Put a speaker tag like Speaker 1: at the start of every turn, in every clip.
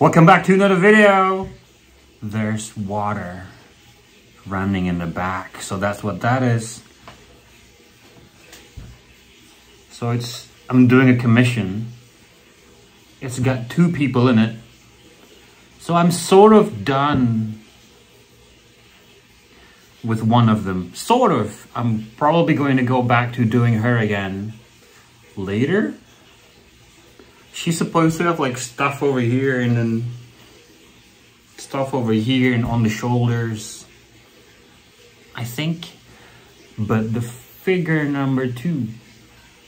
Speaker 1: Welcome back to another video. There's water running in the back. So that's what that is. So it's, I'm doing a commission. It's got two people in it. So I'm sort of done with one of them. Sort of. I'm probably going to go back to doing her again later. She's supposed to have like stuff over here and then stuff over here and on the shoulders. I think. But the figure number two,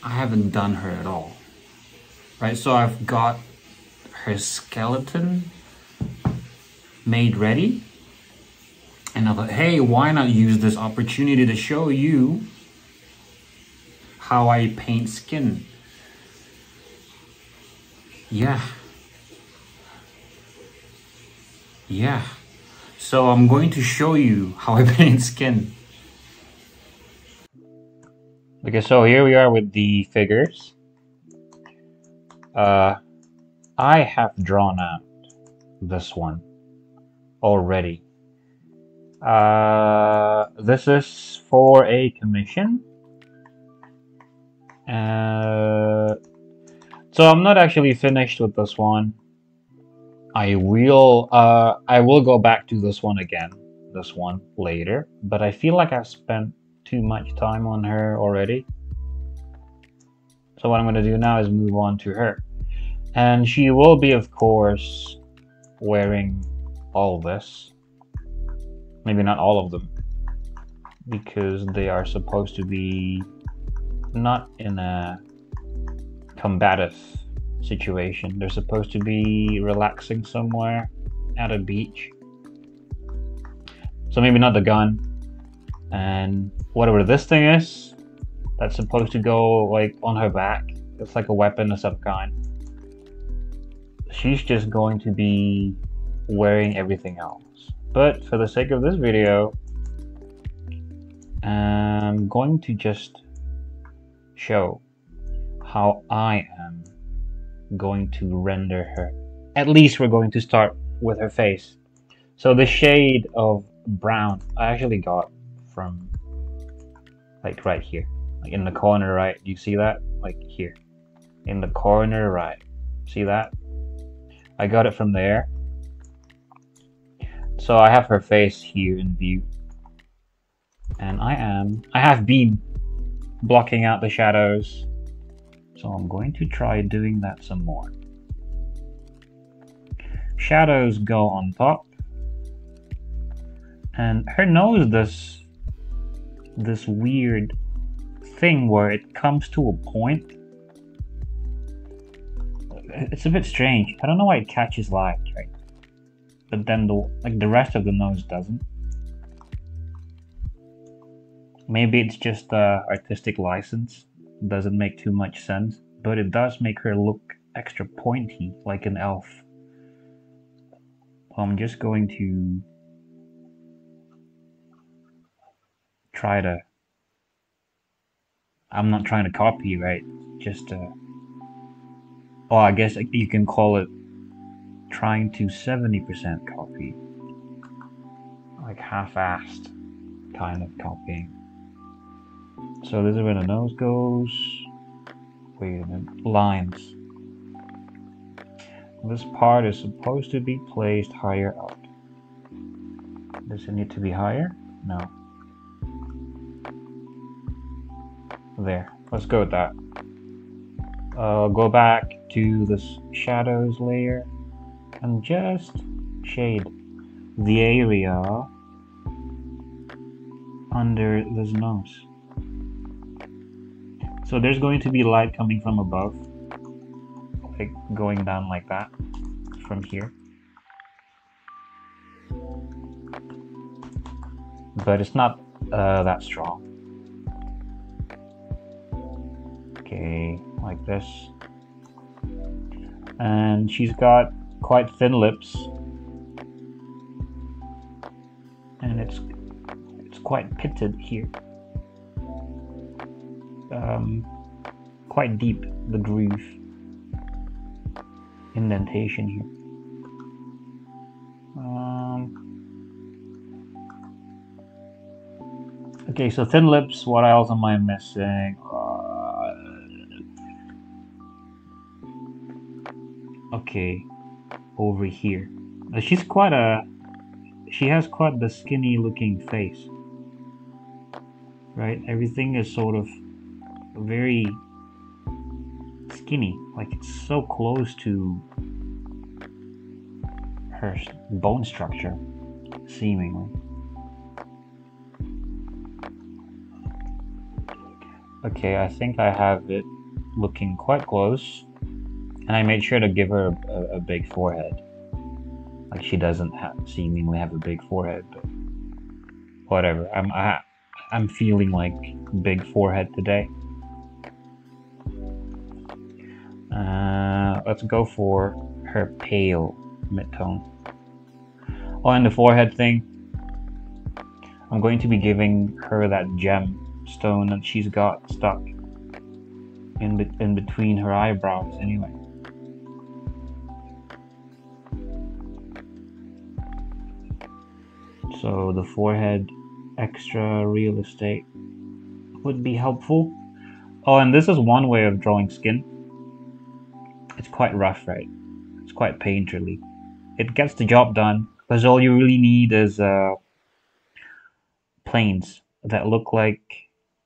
Speaker 1: I haven't done her at all. Right, so I've got her skeleton made ready. And I thought, hey, why not use this opportunity to show you how I paint skin? Yeah. Yeah. So I'm going to show you how I paint skin. Okay, so here we are with the figures. Uh, I have drawn out this one already. Uh, this is for a commission. Uh, so I'm not actually finished with this one. I will uh, I will go back to this one again, this one later, but I feel like I've spent too much time on her already. So what I'm going to do now is move on to her. And she will be, of course, wearing all this. Maybe not all of them, because they are supposed to be not in a combative situation. They're supposed to be relaxing somewhere at a beach. So maybe not the gun. And whatever this thing is, that's supposed to go like on her back. It's like a weapon of some kind. She's just going to be wearing everything else. But for the sake of this video, I'm going to just show how I am going to render her. At least we're going to start with her face. So the shade of brown I actually got from like right here. Like in the corner right. You see that? Like here. In the corner right. See that? I got it from there. So I have her face here in view. And I am, I have been blocking out the shadows. So I'm going to try doing that some more. Shadows go on top. And her nose does this weird thing where it comes to a point. It's a bit strange. I don't know why it catches light, right? but then the like the rest of the nose doesn't. Maybe it's just uh, artistic license. Doesn't make too much sense, but it does make her look extra pointy, like an elf. I'm just going to try to. I'm not trying to copy, right? Just uh. Oh, I guess you can call it trying to 70% copy. Like half-assed kind of copying. So this is where the nose goes. Wait a minute. Lines. This part is supposed to be placed higher up. Does it need to be higher? No. There. Let's go with that. Uh, go back to this shadows layer and just shade the area under this nose. So there's going to be light coming from above, like going down like that from here. But it's not uh, that strong. Okay, like this. And she's got quite thin lips and it's it's quite pitted here um, quite deep the groove indentation here. Um, okay, so thin lips. What else am I missing? Uh, okay, over here. Uh, she's quite a. She has quite the skinny looking face. Right? Everything is sort of very skinny. Like it's so close to her bone structure, seemingly. Okay, I think I have it looking quite close. And I made sure to give her a, a, a big forehead. Like she doesn't have, seemingly have a big forehead, but whatever. I'm I, I'm feeling like big forehead today. Uh, let's go for her pale midtone. Oh, and the forehead thing. I'm going to be giving her that gem stone that she's got stuck in, be in between her eyebrows anyway. So the forehead extra real estate would be helpful. Oh, and this is one way of drawing skin. It's quite rough, right? It's quite painterly. It gets the job done because all you really need is uh, planes that look like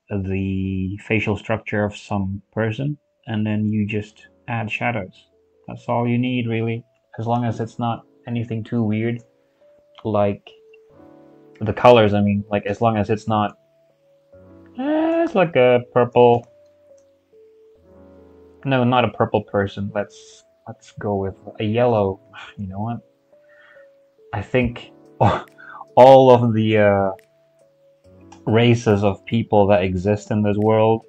Speaker 1: the facial structure of some person and then you just add shadows. That's all you need really, as long as it's not anything too weird like the colors, I mean, like as long as it's not eh, it's like a purple no, not a purple person. Let's let's go with a yellow. You know what? I think all of the uh, races of people that exist in this world,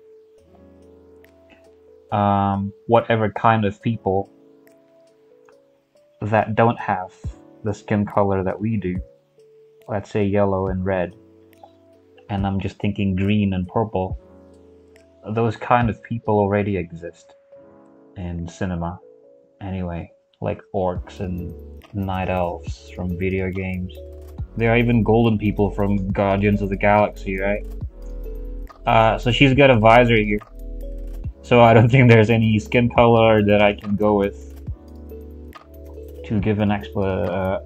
Speaker 1: um, whatever kind of people that don't have the skin color that we do, let's say yellow and red, and I'm just thinking green and purple, those kind of people already exist in cinema anyway, like orcs and night elves from video games. There are even golden people from Guardians of the Galaxy, right? Uh, so she's got a visor here. So I don't think there's any skin color that I can go with to give an expla uh,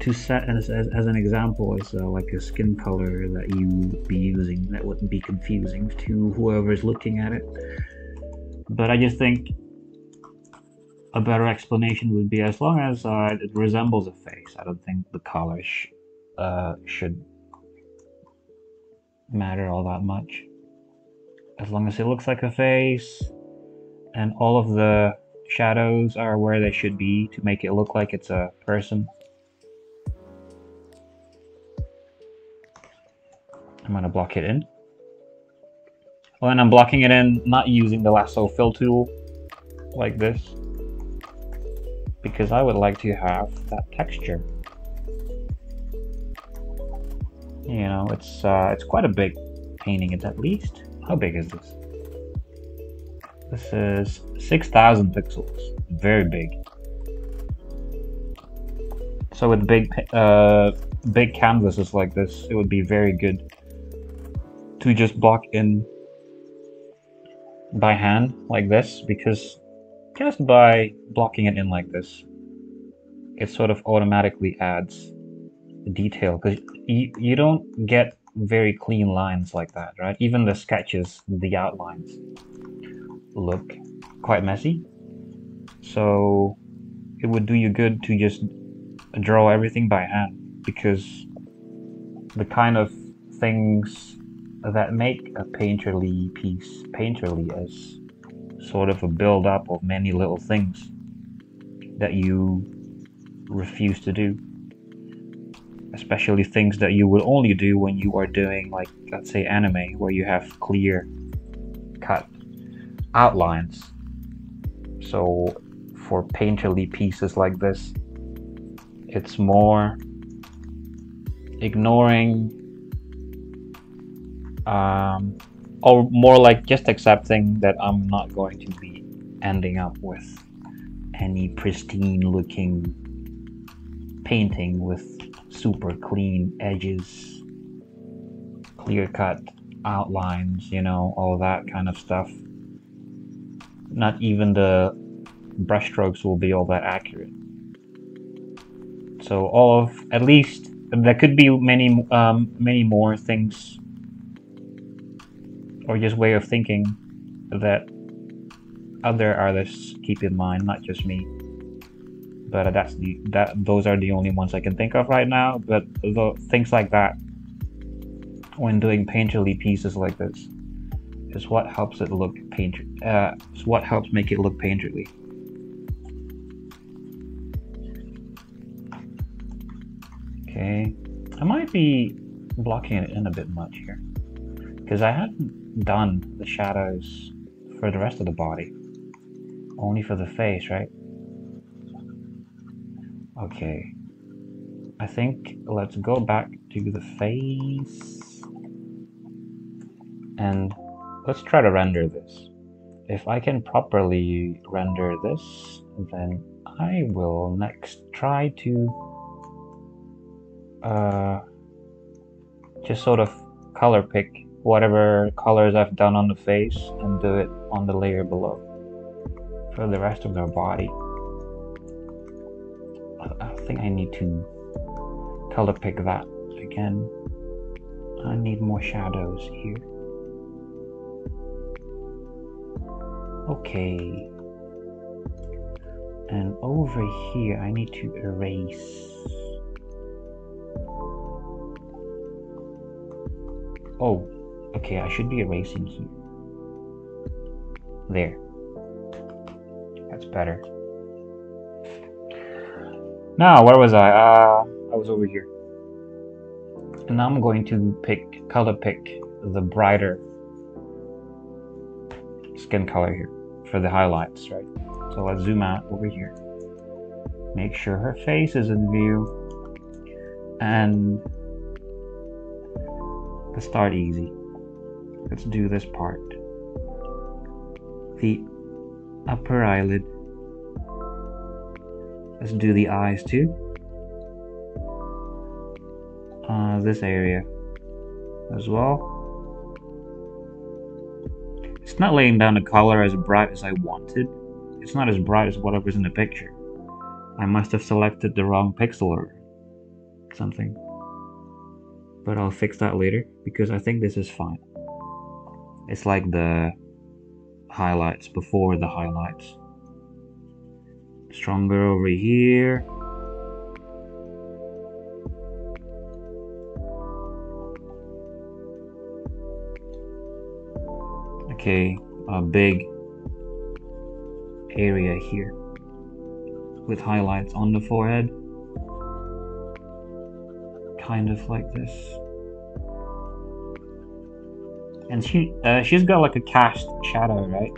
Speaker 1: to set as, as, as, an example as uh, like a skin color that you would be using that wouldn't be confusing to whoever is looking at it. But I just think a better explanation would be as long as uh, it resembles a face. I don't think the color sh uh, should matter all that much. As long as it looks like a face and all of the shadows are where they should be to make it look like it's a person. I'm gonna block it in. And I'm blocking it in not using the lasso fill tool like this because I would like to have that texture. You know, it's uh, it's quite a big painting. It's at least how big is this? This is 6,000 pixels. Very big. So with big uh, big canvases like this, it would be very good to just block in by hand like this because just by blocking it in like this, it sort of automatically adds detail because you, you don't get very clean lines like that, right? Even the sketches, the outlines look quite messy. So it would do you good to just draw everything by hand because the kind of things that make a painterly piece painterly is sort of a build up of many little things that you refuse to do. Especially things that you would only do when you are doing, like, let's say, anime, where you have clear cut outlines. So, for painterly pieces like this, it's more ignoring um, or more like just accepting that I'm not going to be ending up with any pristine looking painting with super clean edges, clear cut outlines, you know, all that kind of stuff. Not even the brushstrokes will be all that accurate. So all of, at least, there could be many, um, many more things or just way of thinking that other artists keep in mind, not just me. But that's the that those are the only ones I can think of right now. But the, things like that, when doing painterly pieces like this, is what helps it look painter. Uh, is what helps make it look painterly. Okay, I might be blocking it in a bit much here because I hadn't done the shadows for the rest of the body, only for the face, right? Okay, I think let's go back to the face and let's try to render this. If I can properly render this, then I will next try to uh, just sort of color pick whatever colors I've done on the face and do it on the layer below for the rest of their body. I think I need to color pick that again. I need more shadows here. Okay. And over here I need to erase Oh, okay, I should be erasing here. There. That's better. Now, where was I? Uh, I was over here. And now I'm going to pick, color pick the brighter skin color here for the highlights, right? So let's zoom out over here. Make sure her face is in view. And Let's start easy. Let's do this part. The upper eyelid. Let's do the eyes too. Uh, this area as well. It's not laying down the color as bright as I wanted. It's not as bright as whatever's in the picture. I must have selected the wrong pixel or something but I'll fix that later because I think this is fine. It's like the highlights before the highlights. Stronger over here. Okay, a big area here with highlights on the forehead kind of like this. And she uh, she's got like a cast shadow, right?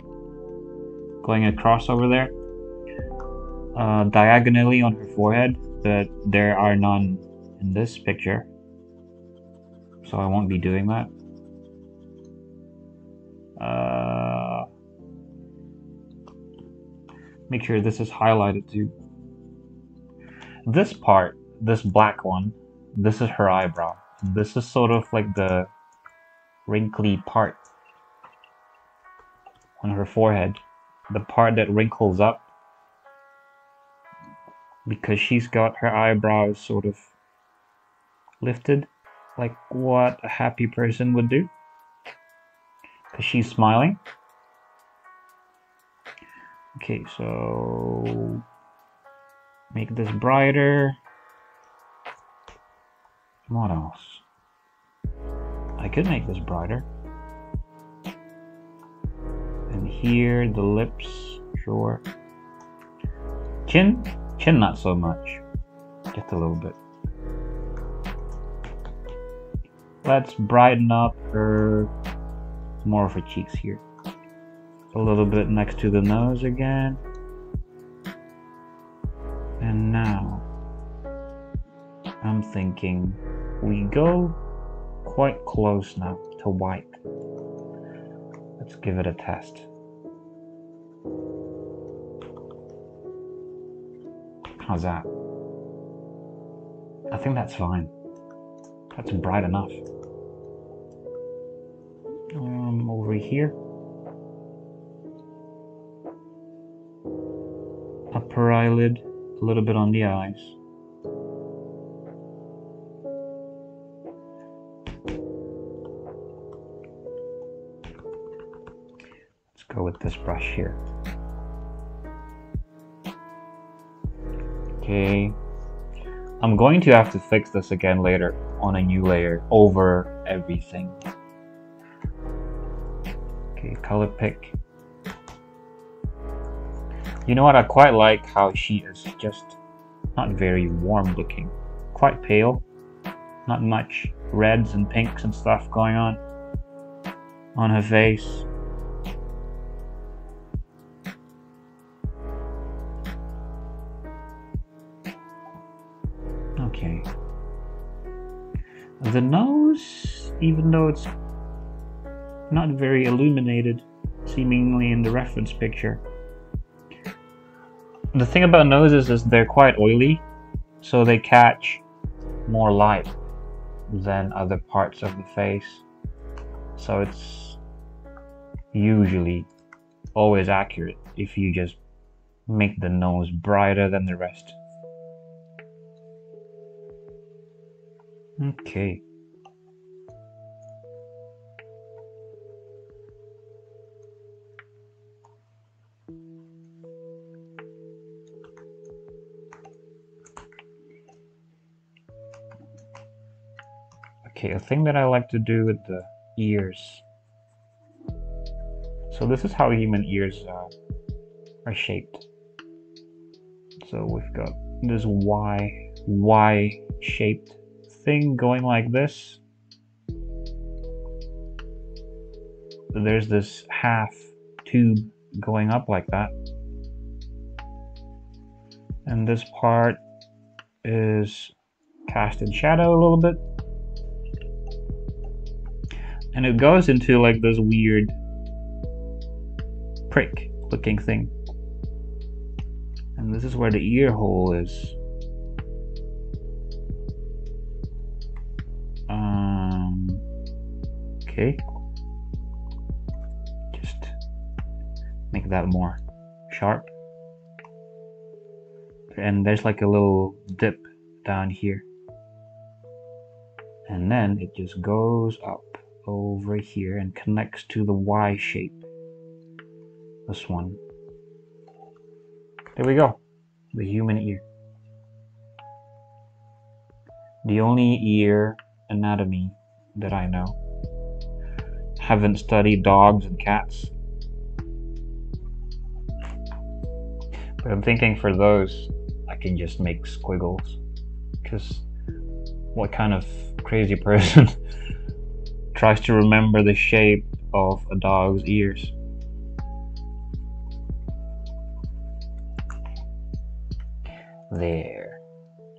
Speaker 1: Going across over there. Uh, diagonally on her forehead, but there are none in this picture. So I won't be doing that. Uh, make sure this is highlighted too. This part, this black one, this is her eyebrow. This is sort of like the wrinkly part on her forehead. The part that wrinkles up because she's got her eyebrows sort of lifted like what a happy person would do because she's smiling. Okay, so make this brighter. What else? I could make this brighter. And here, the lips, sure. Chin? Chin not so much. Just a little bit. Let's brighten up her, more of her cheeks here. A little bit next to the nose again. And now, I'm thinking we go quite close now to white. Let's give it a test. How's that? I think that's fine. That's bright enough. Um, over here. Upper eyelid, a little bit on the eyes. This brush here. Okay. I'm going to have to fix this again later on a new layer over everything. Okay, color pick. You know what, I quite like how she is just not very warm looking. Quite pale. Not much reds and pinks and stuff going on on her face. The nose, even though it's not very illuminated, seemingly in the reference picture. The thing about noses is they're quite oily, so they catch more light than other parts of the face. So it's usually always accurate if you just make the nose brighter than the rest. Okay. Okay, a thing that I like to do with the ears. So this is how human ears uh, are shaped. So we've got this Y, Y shaped thing going like this. There's this half tube going up like that. And this part is cast in shadow a little bit. And it goes into like this weird prick looking thing. And this is where the ear hole is. Okay. Just make that more sharp. And there's like a little dip down here. And then it just goes up over here and connects to the Y shape. This one. There we go. The human ear. The only ear anatomy that I know haven't studied dogs and cats. But I'm thinking for those, I can just make squiggles. Because what kind of crazy person tries to remember the shape of a dog's ears? There.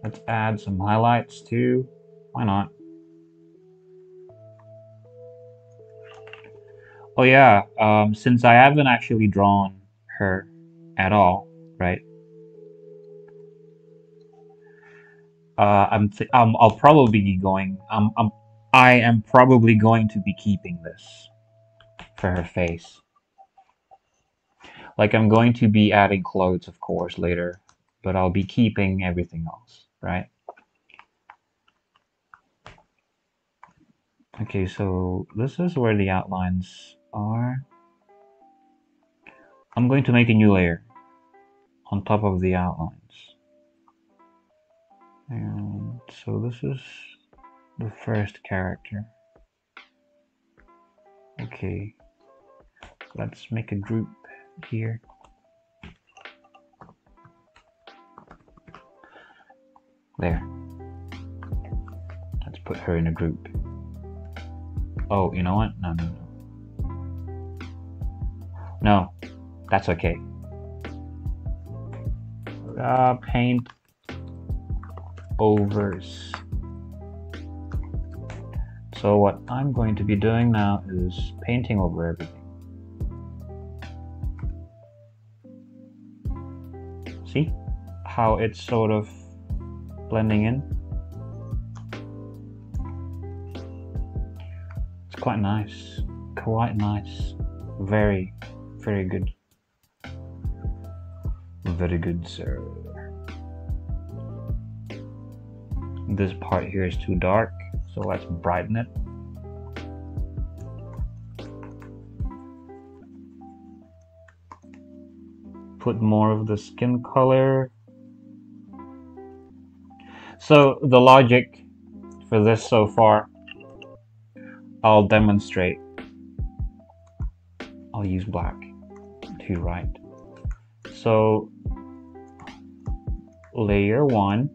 Speaker 1: Let's add some highlights too. Why not? Oh yeah, um, since I haven't actually drawn her at all, right? Uh, I'm, th- um, I'll probably be going. Um, um, I am probably going to be keeping this for her face. Like I'm going to be adding clothes, of course, later, but I'll be keeping everything else, right? Okay, so this is where the outlines are? I'm going to make a new layer on top of the outlines. And so this is the first character. Okay. Let's make a group here. There. Let's put her in a group. Oh you know what? No no no no, that's okay. Uh, paint overs. So what I'm going to be doing now is painting over everything. See how it's sort of blending in? It's quite nice. quite nice. Very, very good. Very good, sir. This part here is too dark, so let's brighten it. Put more of the skin color. So the logic for this so far, I'll demonstrate. I'll use black to write. So layer one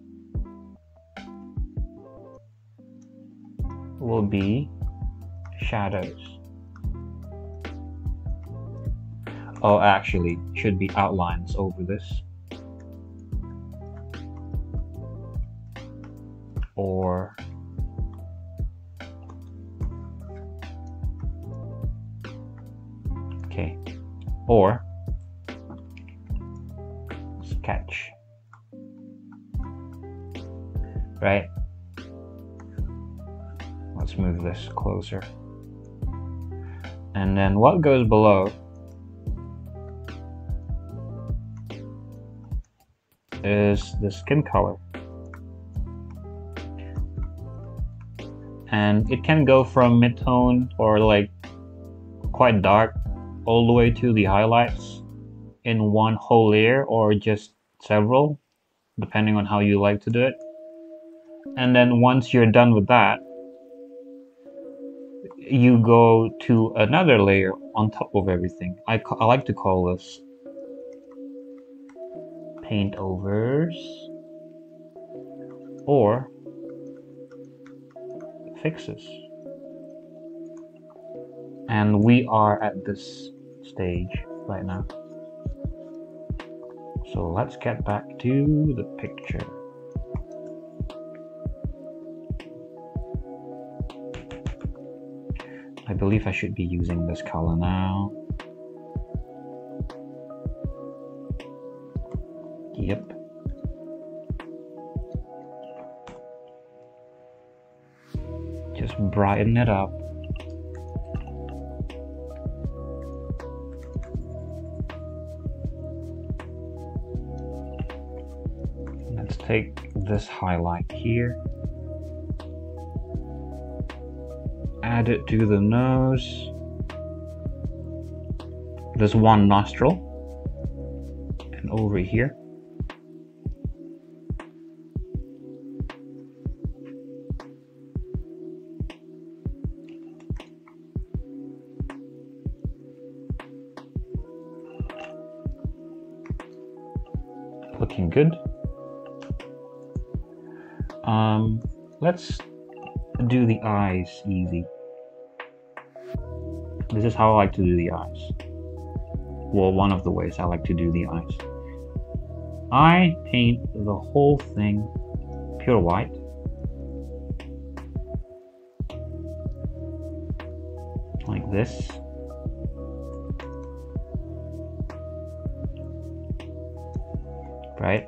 Speaker 1: will be shadows. Oh, actually, should be outlines over this. Or or sketch, right? Let's move this closer. And then what goes below is the skin color. And it can go from mid-tone or like quite dark all the way to the highlights in one whole layer or just several depending on how you like to do it. And then once you're done with that, you go to another layer on top of everything. I, I like to call this paint overs or fixes. And we are at this stage right now. So let's get back to the picture. I believe I should be using this color now. Yep. Just brighten it up. Take this highlight here. Add it to the nose. this one nostril. And over here. Um, let's do the eyes easy. This is how I like to do the eyes. Well, one of the ways I like to do the eyes. I paint the whole thing pure white. Like this. right?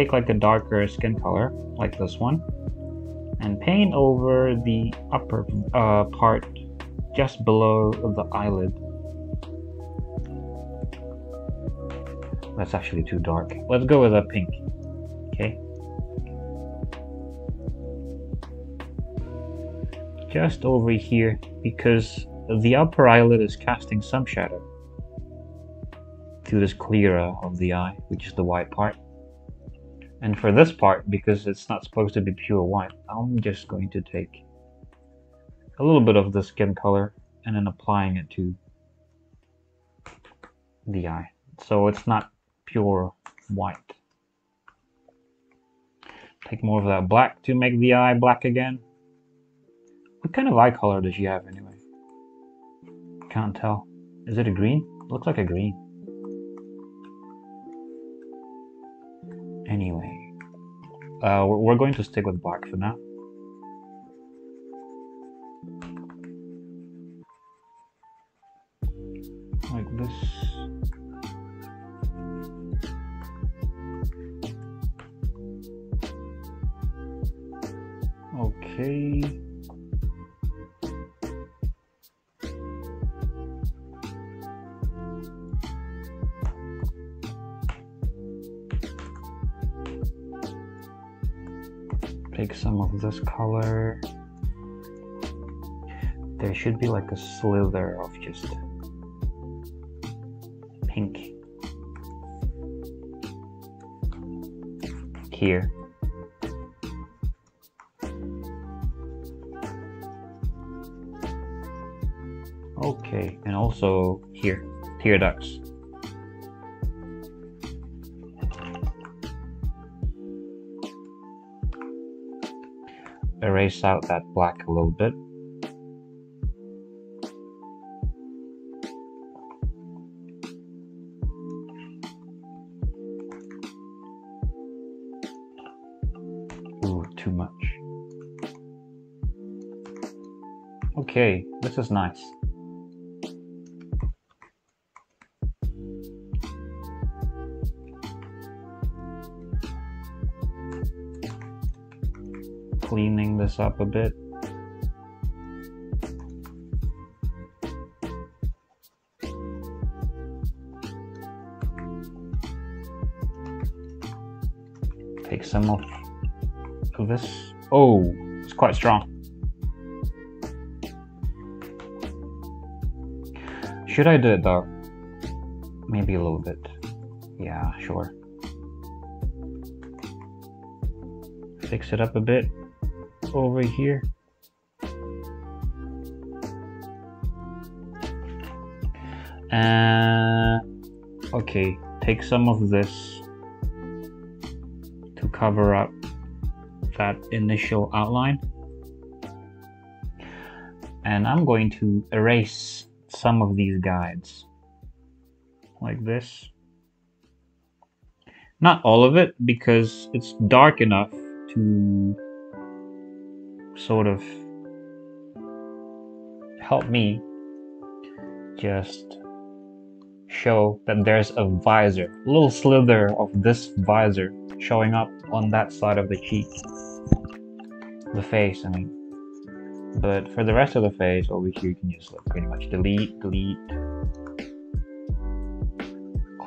Speaker 1: Take like a darker skin color, like this one, and paint over the upper uh, part just below the eyelid. That's actually too dark. Let's go with a pink, okay? Just over here, because the upper eyelid is casting some shadow to this sclera of the eye, which is the white part. And for this part, because it's not supposed to be pure white, I'm just going to take a little bit of the skin color and then applying it to the eye. So it's not pure white. Take more of that black to make the eye black again. What kind of eye color does she have anyway? Can't tell. Is it a green? Looks like a green. Anyway, uh, we're going to stick with black for now. Take some of this color. There should be like a slither of just pink here. Okay, and also here, tear ducts. Out that black a little bit. Too much. Okay, this is nice. Up a bit. Take some off of this. Oh, it's quite strong. Should I do it though? Maybe a little bit. Yeah, sure. Fix it up a bit over here. Uh, okay, take some of this to cover up that initial outline. And I'm going to erase some of these guides like this. Not all of it because it's dark enough to sort of help me just show that there's a visor, a little slither of this visor showing up on that side of the cheek, the face, I mean. But for the rest of the face, over here, you can just like pretty much delete, delete,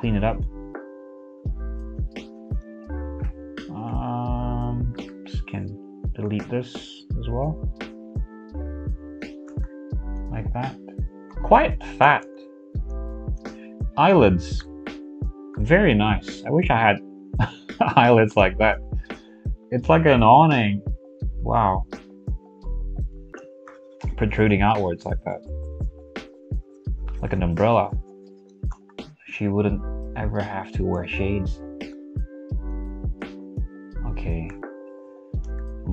Speaker 1: clean it up. Um, just can delete this as well, like that. Quite fat eyelids, very nice. I wish I had eyelids like that. It's like an awning. Wow protruding outwards like that. Like an umbrella. She wouldn't ever have to wear shades. Okay.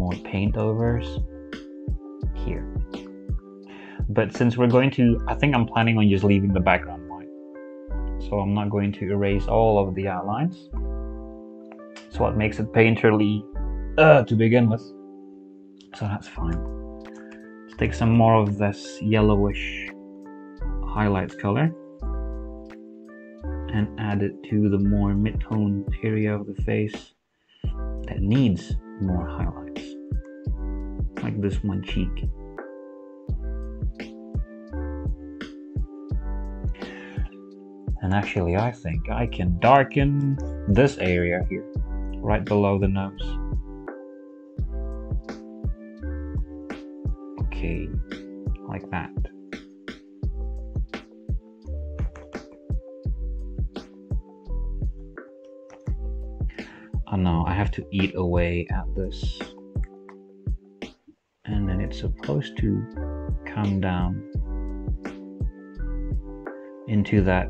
Speaker 1: More paint overs here. But since we're going to, I think I'm planning on just leaving the background white. So I'm not going to erase all of the outlines. So what makes it painterly uh, to begin with. So that's fine Let's take some more of this yellowish highlights color and add it to the more mid-tone area of the face that needs more highlights. Like this one cheek. And actually I think I can darken this area here right below the nose. Okay like that oh no I have to eat away at this and then it's supposed to come down into that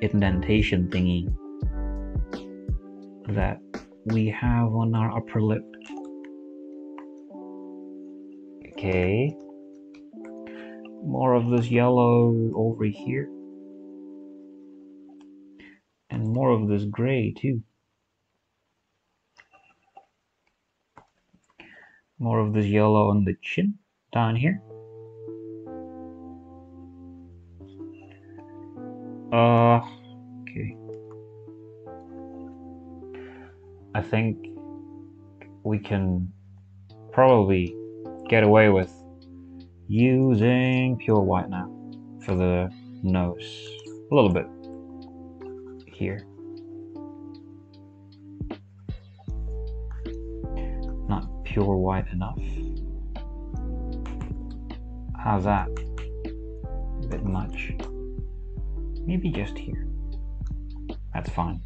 Speaker 1: indentation thingy that we have on our upper lip Okay. More of this yellow over here. And more of this gray too. More of this yellow on the chin down here. Uh, okay. I think we can probably get away with using pure white now for the nose. A little bit here. Pure white enough. How's that? A bit much. Maybe just here. That's fine.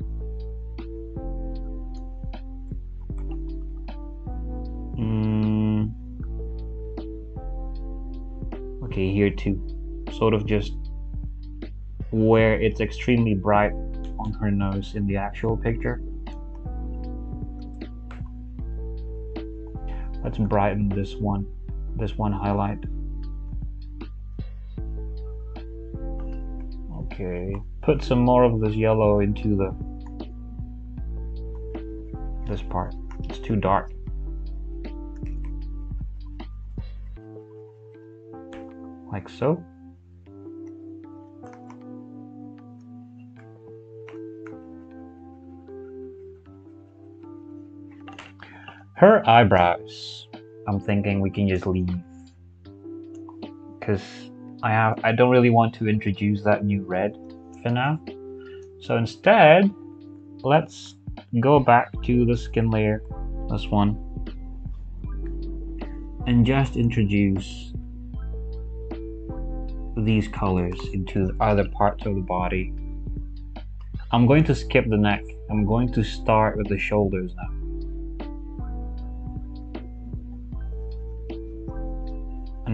Speaker 1: Mm. Okay, here too. Sort of just where it's extremely bright on her nose in the actual picture. Let's brighten this one, this one highlight. Okay, put some more of this yellow into the this part. It's too dark. Like so. Her eyebrows, I'm thinking we can just leave. Because I have I don't really want to introduce that new red for now. So instead, let's go back to the skin layer, this one, and just introduce these colors into the other parts of the body. I'm going to skip the neck. I'm going to start with the shoulders now.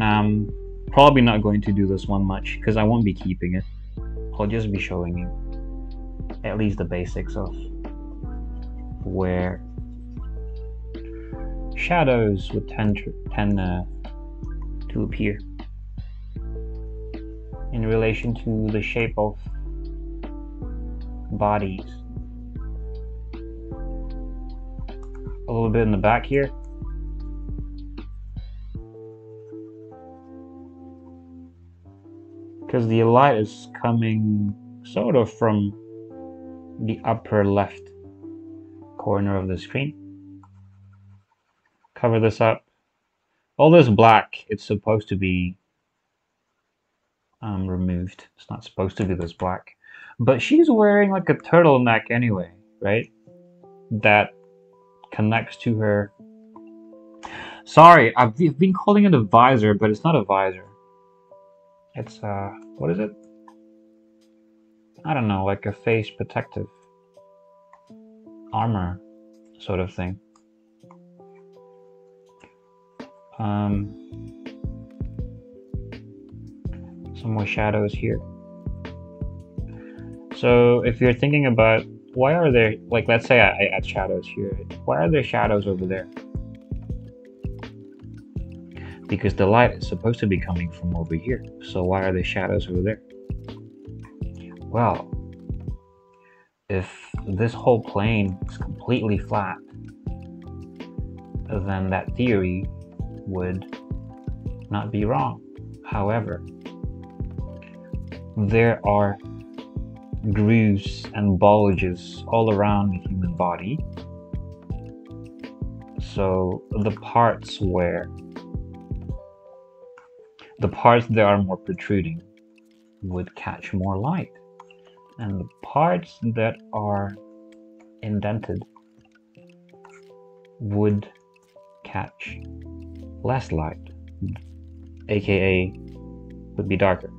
Speaker 1: I'm probably not going to do this one much because I won't be keeping it. I'll just be showing you at least the basics of where shadows would tend to, tend uh, to appear in relation to the shape of bodies. A little bit in the back here. Because the light is coming sort of from the upper left corner of the screen. Cover this up. All this black, it's supposed to be um, removed. It's not supposed to be this black. But she's wearing like a turtleneck anyway, right? That connects to her. Sorry, I've been calling it a visor, but it's not a visor. It's uh, what is it? I don't know, like a face protective armor sort of thing. Um, some more shadows here. So if you're thinking about why are there, like let's say I, I add shadows here, why are there shadows over there? Because the light is supposed to be coming from over here. So why are the shadows over there? Well, if this whole plane is completely flat, then that theory would not be wrong. However, there are grooves and bulges all around the human body. So the parts where the parts that are more protruding would catch more light. And the parts that are indented would catch less light aka would be darker.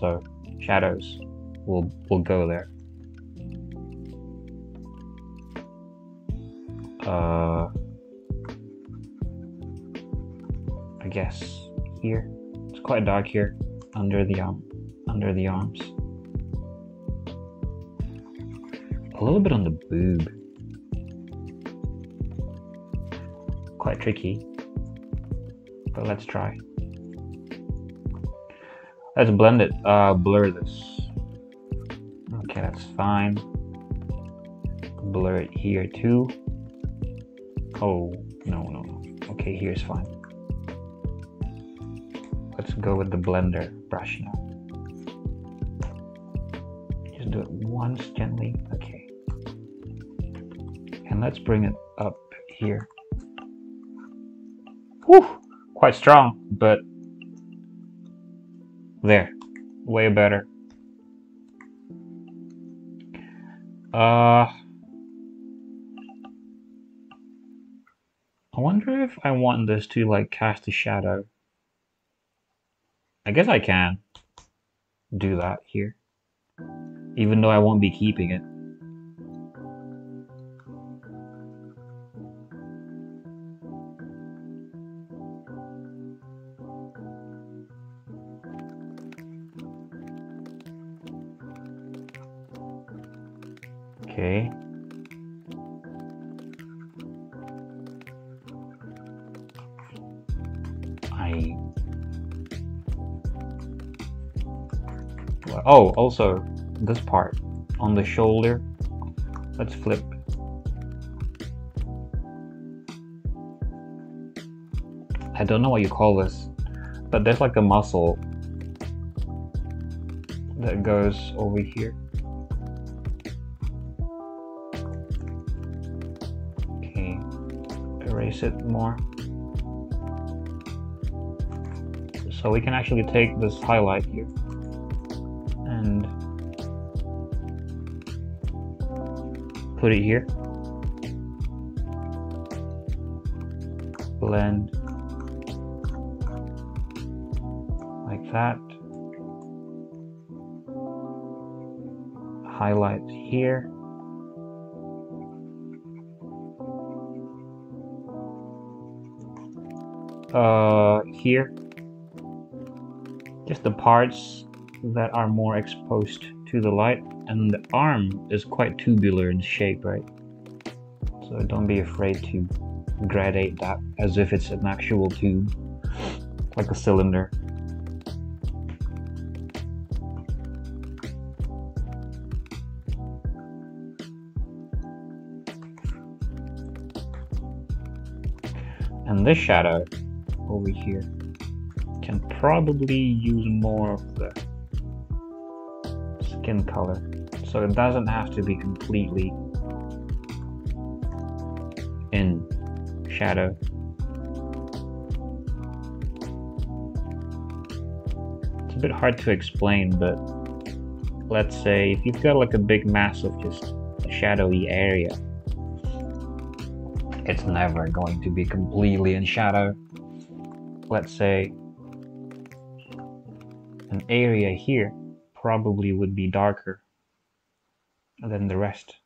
Speaker 1: So shadows will will go there. Uh I guess quite dark here under the um under the arms. A little bit on the boob. Quite tricky. But let's try. Let's blend it. Uh blur this. Okay, that's fine. Blur it here too. Oh, no, no, no. Okay, here's fine let's go with the blender brush now. Just do it once gently. Okay. And let's bring it up here. Whew! quite strong, but there, way better. Uh, I wonder if I want this to like cast a shadow. I guess I can do that here, even though I won't be keeping it. Okay. Oh, also, this part on the shoulder. Let's flip. I don't know what you call this, but there's like a muscle that goes over here. Okay erase it more. So we can actually take this highlight here put it here. Blend like that. Highlight here. uh, here. Just the parts that are more exposed to the light and the arm is quite tubular in shape, right? So don't be afraid to gradate that as if it's an actual tube, like a cylinder. And this shadow over here. Can probably use more of the skin color. So it doesn't have to be completely in shadow. It's a bit hard to explain, but let's say if you've got like a big mass of just a shadowy area, it's never going to be completely in shadow let's say an area here probably would be darker than the rest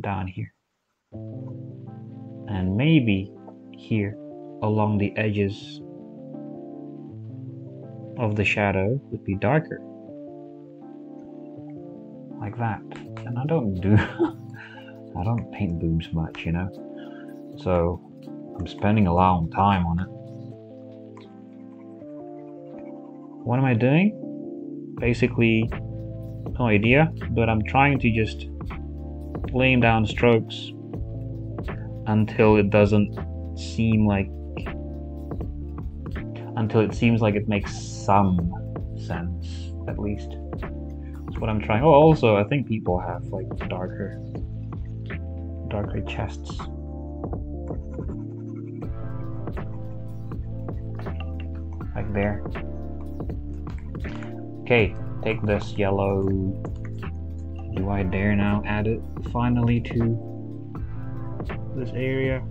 Speaker 1: down here. And maybe here along the edges of the shadow would be darker. Like that. And I don't do I don't paint boobs much you know? So I'm spending a long time on it. What am I doing? Basically, no idea, but I'm trying to just laying down strokes until it doesn't seem like until it seems like it makes some sense at least. That's what I'm trying. Oh also I think people have like darker darker chests. Like there Okay, take this yellow. Do I dare now add it finally to this area?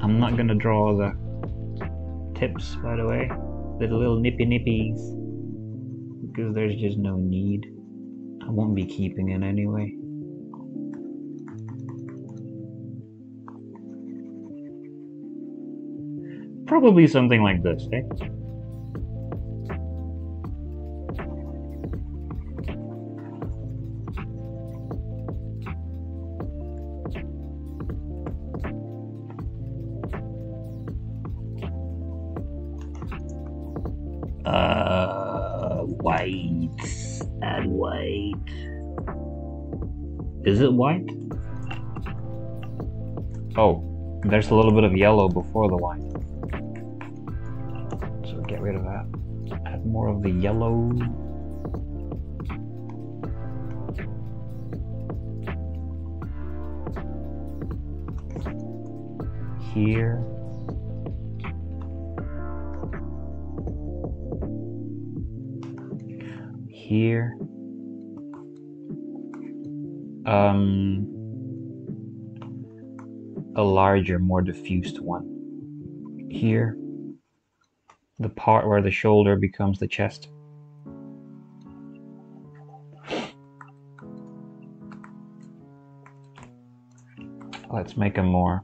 Speaker 1: I'm not gonna draw the tips, by the way. The little nippy nippies. Because there's just no need. I won't be keeping it anyway. Probably something like this? Uh, white and white. Is it white? Oh, there's a little bit of yellow before the white the yellow. here. Here. Um, a larger, more diffused one. Here. The part where the shoulder becomes the chest. Let's make a more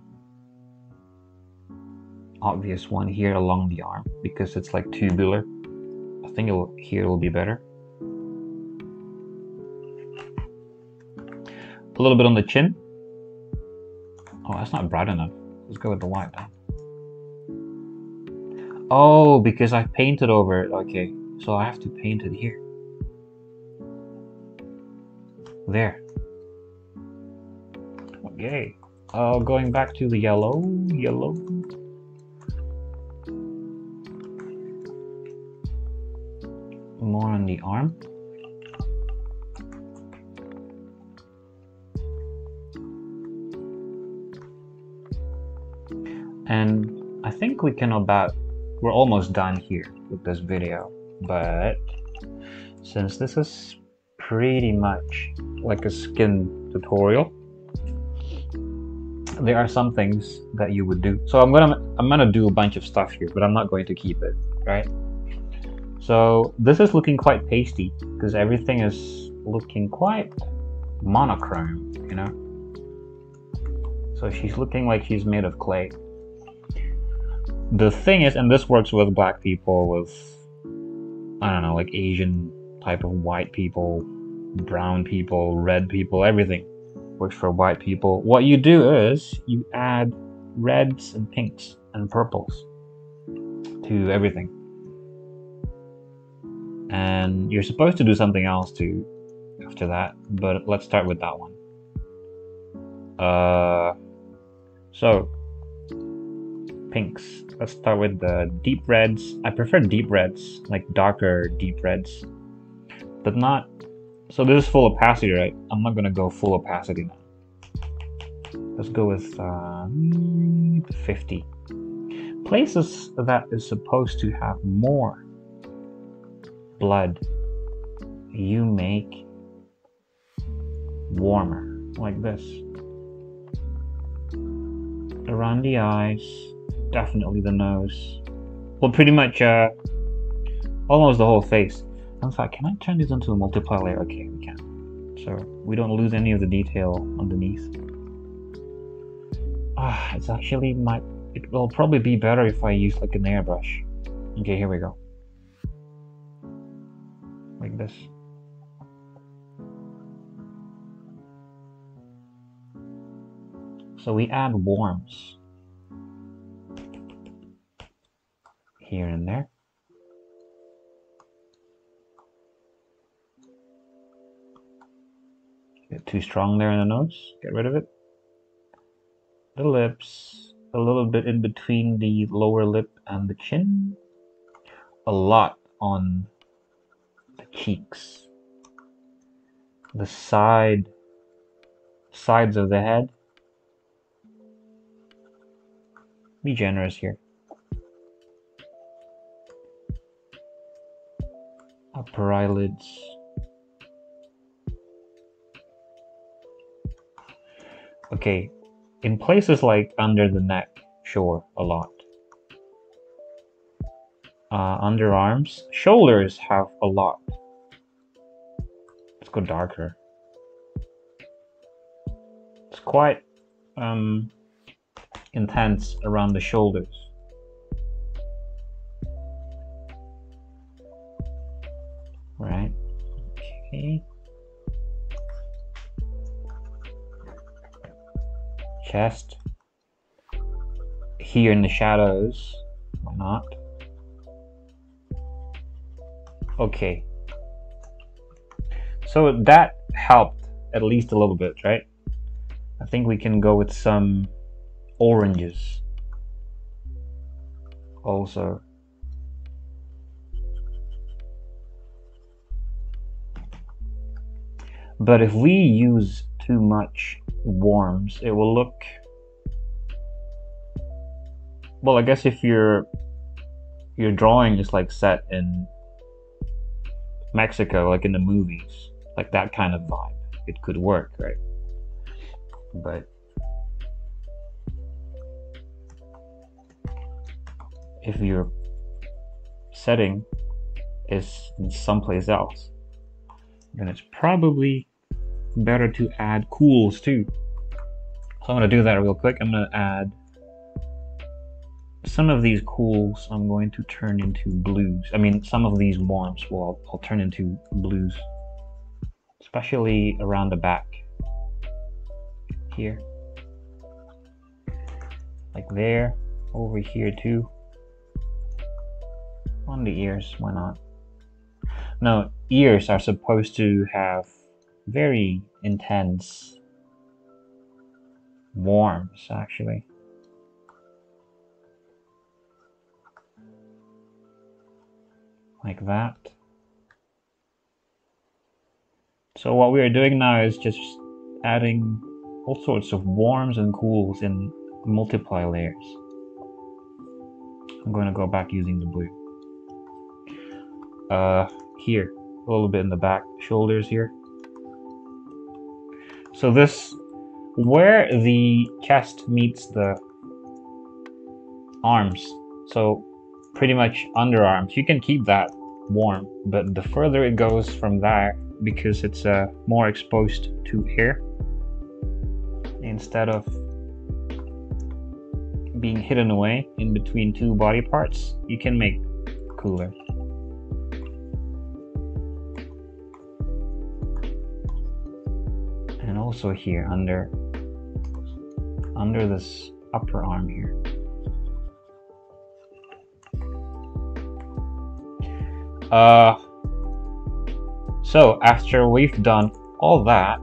Speaker 1: obvious one here along the arm because it's like tubular. I think it'll, here will be better. A little bit on the chin. Oh, that's not bright enough. Let's go with the white then. Oh, because I painted over it. Okay, so I have to paint it here. There. Okay. Uh, going back to the yellow, yellow. More on the arm. And I think we can about, we're almost done here with this video, but since this is pretty much like a skin tutorial, there are some things that you would do. So I'm gonna I'm gonna do a bunch of stuff here, but I'm not going to keep it, right? So this is looking quite pasty because everything is looking quite monochrome, you know. So she's looking like she's made of clay. The thing is, and this works with black people, with I don't know, like Asian type of white people, brown people, red people, everything works for white people. What you do is you add reds and pinks and purples to everything. And you're supposed to do something else too after that, but let's start with that one. Uh, so, pinks. Let's start with the deep reds. I prefer deep reds, like darker deep reds, but not so this is full opacity, right? I'm not gonna go full opacity now. Let's go with uh, 50. Places that is supposed to have more blood, you make warmer, like this. Around the eyes, definitely the nose. Well, pretty much uh, almost the whole face. In fact, can I turn this into a multiply layer? Okay, we can. So we don't lose any of the detail underneath. Ah, it's actually my. It will probably be better if I use like an airbrush. Okay, here we go. Like this. So we add warms here and there. Get too strong there in the nose. Get rid of it. The lips, a little bit in between the lower lip and the chin. A lot on the cheeks. The side sides of the head. Be generous here. Upper eyelids. Okay, in places like under the neck, sure, a lot. Uh, underarms, shoulders have a lot. Let's go darker. It's quite um, intense around the shoulders. Okay. chest. Here in the shadows. Why not? Okay. So that helped at least a little bit, right? I think we can go with some oranges also. But if we use too much warms, it will look well, I guess if your your drawing is like set in Mexico, like in the movies, like that kind of vibe, it could work, right? But if your setting is someplace else, then it's probably better to add cools too. So I'm gonna do that real quick. I'm gonna add some of these cools I'm going to turn into blues. I mean, some of these warms will I'll turn into blues, especially around the back here, like there, over here too. On the ears, why not? Now, ears are supposed to have very intense warms, actually. Like that. So what we are doing now is just adding all sorts of warms and cools in multiply layers. I'm going to go back using the blue uh, here, a little bit in the back shoulders here. So this, where the chest meets the arms, so pretty much underarms, you can keep that warm, but the further it goes from there, because it's uh, more exposed to air, instead of being hidden away in between two body parts, you can make cooler. Also here under under this upper arm here. Uh, so after we've done all that,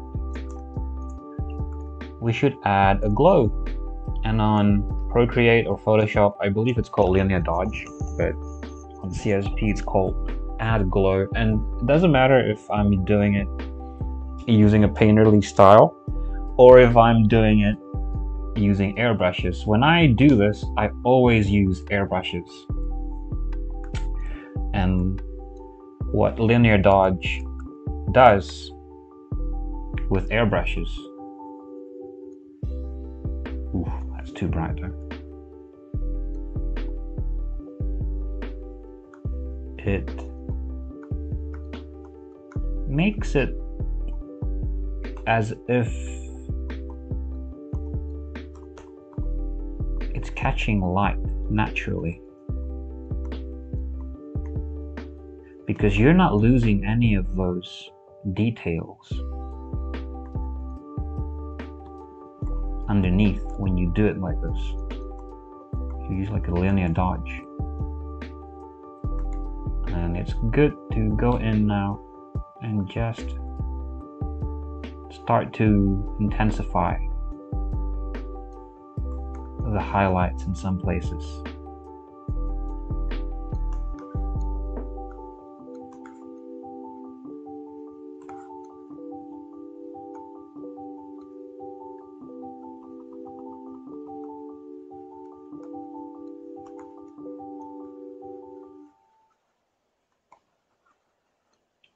Speaker 1: we should add a glow. And on Procreate or Photoshop, I believe it's called Linear Dodge, but on CSP it's called Add Glow. And it doesn't matter if I'm doing it using a painterly style or if I'm doing it using airbrushes. When I do this, I always use airbrushes. And what Linear Dodge does with airbrushes. Ooh, that's too bright there. It makes it as if it's catching light naturally. Because you're not losing any of those details underneath when you do it like this. You use like a linear dodge. And it's good to go in now and just start to intensify the highlights in some places.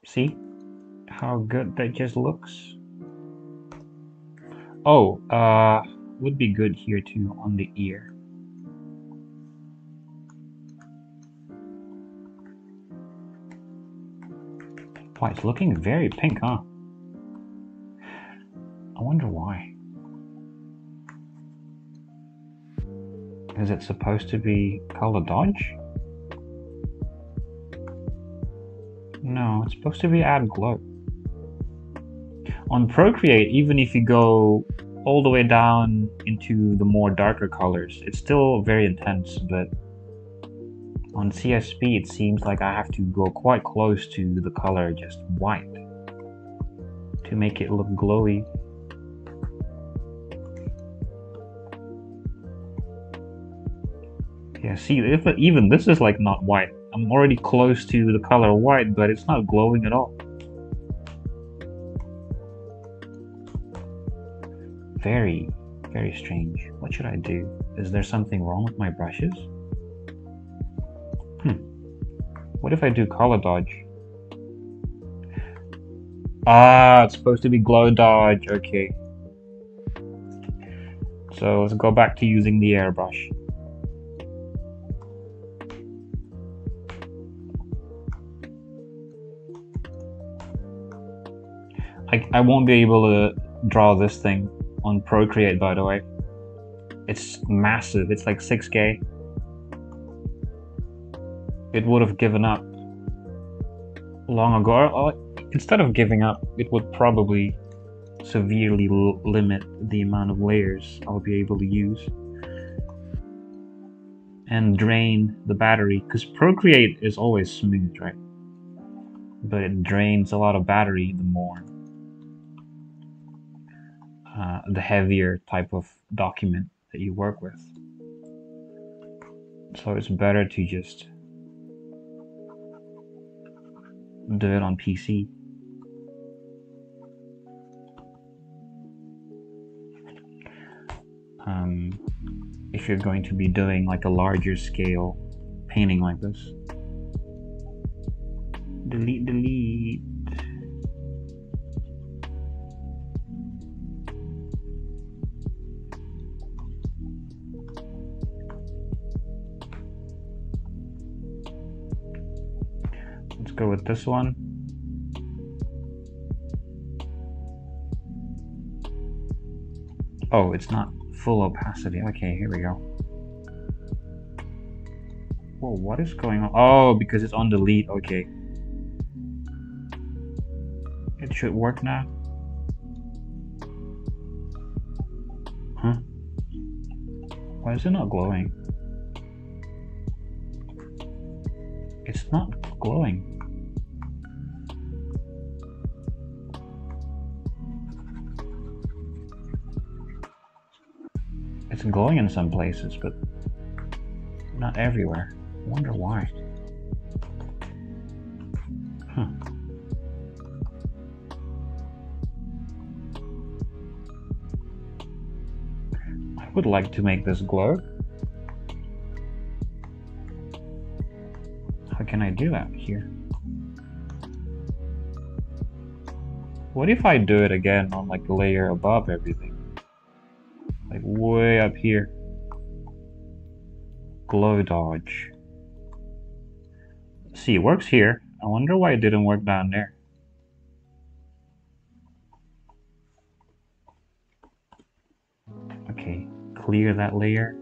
Speaker 1: See how good that just looks? Oh, uh, would be good here too on the ear. Why, it's looking very pink, huh? I wonder why. Is it supposed to be color dodge? No, it's supposed to be add glow on Procreate, even if you go all the way down into the more darker colors, it's still very intense, but on CSP it seems like I have to go quite close to the color just white to make it look glowy. Yeah, see, if even this is like not white. I'm already close to the color white, but it's not glowing at all. Very, Very strange. What should I do? Is there something wrong with my brushes? Hmm. What if I do color dodge? Ah, it's supposed to be glow dodge. Okay. So let's go back to using the airbrush. I, I won't be able to draw this thing on Procreate, by the way. It's massive. It's like 6K. It would have given up long ago. Oh, instead of giving up, it would probably severely limit the amount of layers I'll be able to use and drain the battery because Procreate is always smooth, right? But it drains a lot of battery the more uh, the heavier type of document that you work with. So it's better to just do it on PC. Um, if you're going to be doing like a larger scale painting like this. Delete, delete. Go with this one. Oh, it's not full opacity. Okay, here we go. Whoa, what is going on? Oh, because it's on delete. Okay. It should work now. Huh? Why is it not glowing? It's not glowing. It's glowing in some places, but not everywhere. I wonder why. Huh. I would like to make this glow. How can I do that here? What if I do it again on like a layer above everything? Like way up here. Glow dodge. See, it works here. I wonder why it didn't work down there. Okay, clear that layer.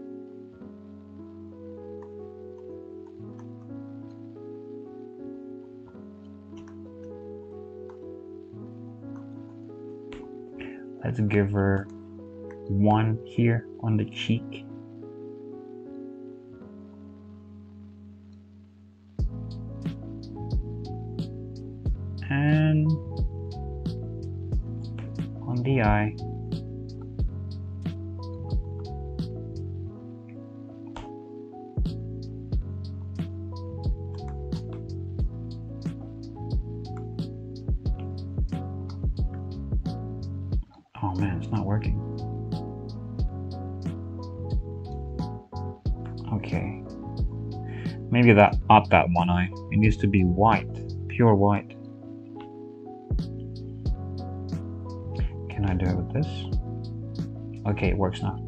Speaker 1: Let's give her one here on the cheek. And on the eye. Maybe that not that one eye. It needs to be white. Pure white. Can I do it with this? Okay, it works now.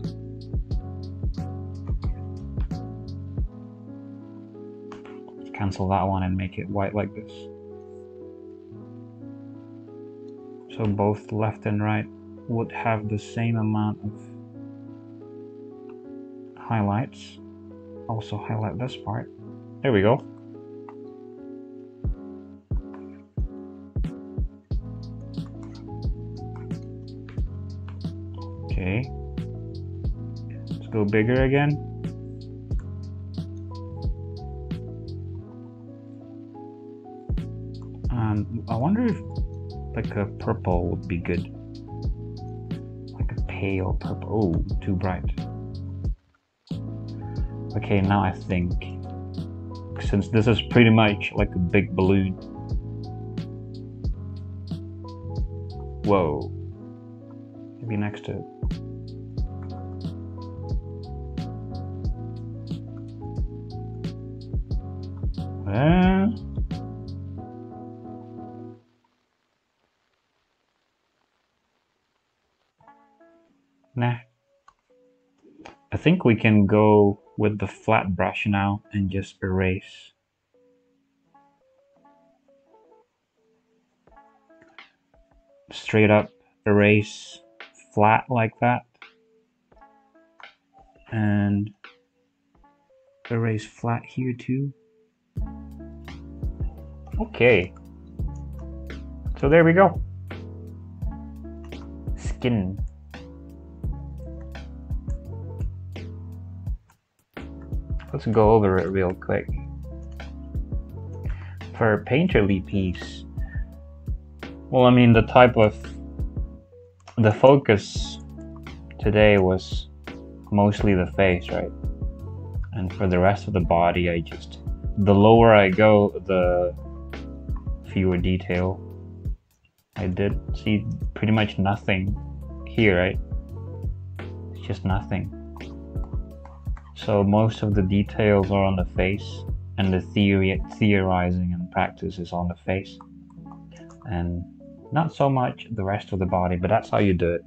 Speaker 1: cancel that one and make it white like this. So both left and right would have the same amount of highlights also highlight this part. There we go. Okay. Let's go bigger again. Um, I wonder if like a purple would be good. Like a pale purple. Oh, too bright. Okay, now I think, since this is pretty much like a big balloon. Whoa. Maybe next to it. Flat brush now and just erase. Straight up erase flat like that. And erase flat here too. Okay. So there we go. Skin. Let's go over it real quick. For painterly piece, well, I mean, the type of the focus today was mostly the face, right? And for the rest of the body, I just the lower I go, the fewer detail. I did see pretty much nothing here, right? It's just nothing. So most of the details are on the face, and the theory, theorizing and practice is on the face, and not so much the rest of the body. But that's how you do it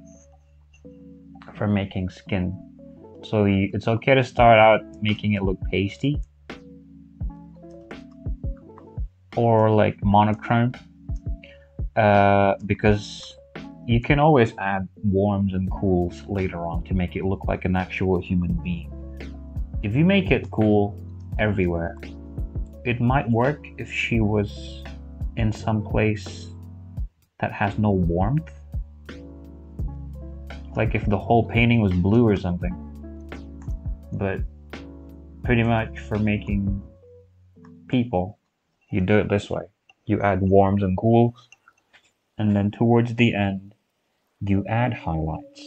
Speaker 1: for making skin. So you, it's okay to start out making it look pasty or like monochrome, uh, because you can always add warms and cools later on to make it look like an actual human being if you make it cool everywhere, it might work if she was in some place that has no warmth. Like if the whole painting was blue or something. But pretty much for making people, you do it this way. You add warms and cools, and then towards the end, you add highlights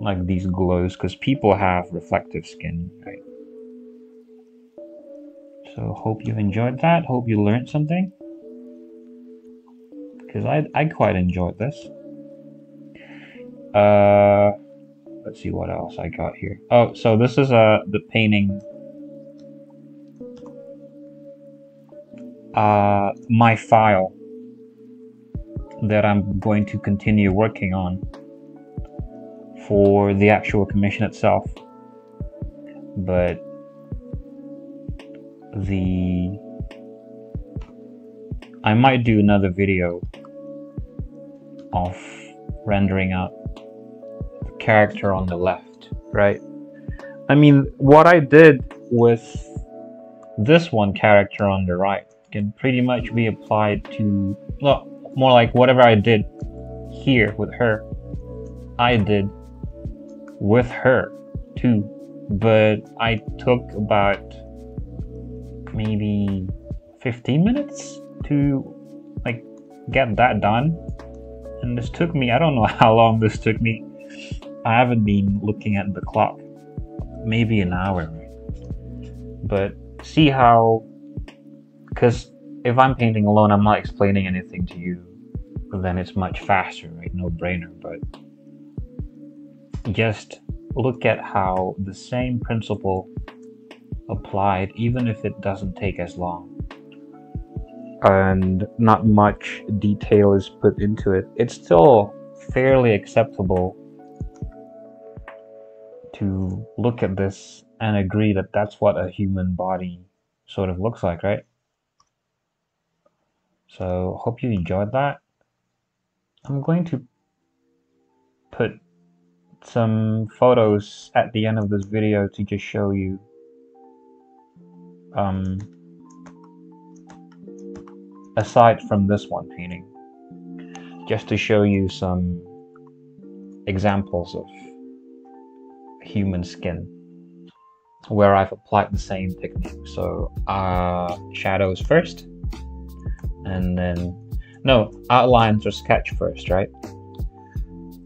Speaker 1: like these glows because people have reflective skin, right? So hope you enjoyed that. Hope you learned something. Because I, I quite enjoyed this. Uh, let's see what else I got here. Oh, so this is uh, the painting. Uh, my file that I'm going to continue working on for the actual commission itself. But the I might do another video of rendering out the character on the left, right? I mean, what I did with this one character on the right can pretty much be applied to, well, more like whatever I did here with her, I did with her too. But I took about maybe 15 minutes to like get that done. And this took me i don't know how long this took me. I haven't been looking at the clock. Maybe an hour. But see how because if i'm painting alone i'm not explaining anything to you then it's much faster right? No brainer but just look at how the same principle applied even if it doesn't take as long. And not much detail is put into it. It's still fairly acceptable to look at this and agree that that's what a human body sort of looks like right? So hope you enjoyed that. I'm going to put some photos at the end of this video to just show you um, aside from this one painting, just to show you some examples of human skin where I've applied the same technique. So uh, shadows first, and then no outlines or sketch first, right?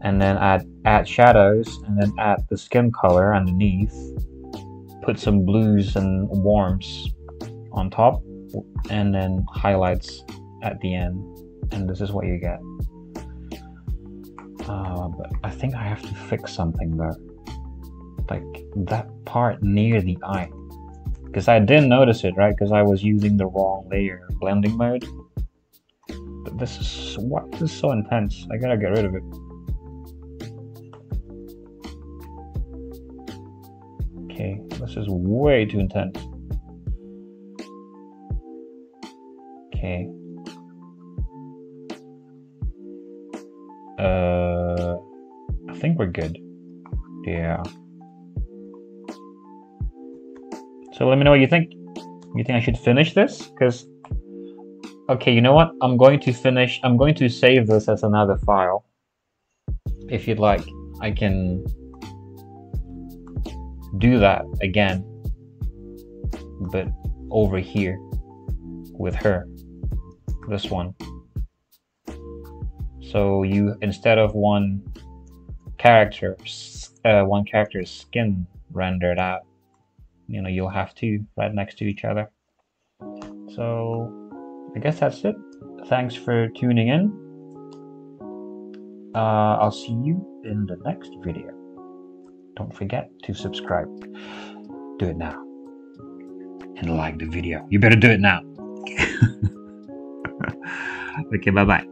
Speaker 1: And then add add shadows, and then add the skin color underneath, put some blues and warms on top and then highlights at the end and this is what you get uh, but I think I have to fix something there like that part near the eye Because I didn't notice it, right? Because I was using the wrong layer blending mode. But this is what this is so intense. I gotta get rid of it. Okay, this is way too intense. Okay. Uh, I think we're good. Yeah. So let me know what you think. You think I should finish this? Because, okay, you know what? I'm going to finish, I'm going to save this as another file. If you'd like, I can do that again, but over here with her, this one. So you, instead of one character, uh, one character's skin rendered out, you know you'll have two right next to each other. So i guess that's it. Thanks for tuning in. Uh, i'll see you in the next video don't forget to subscribe. Do it now. And like the video. You better do it now. Okay bye bye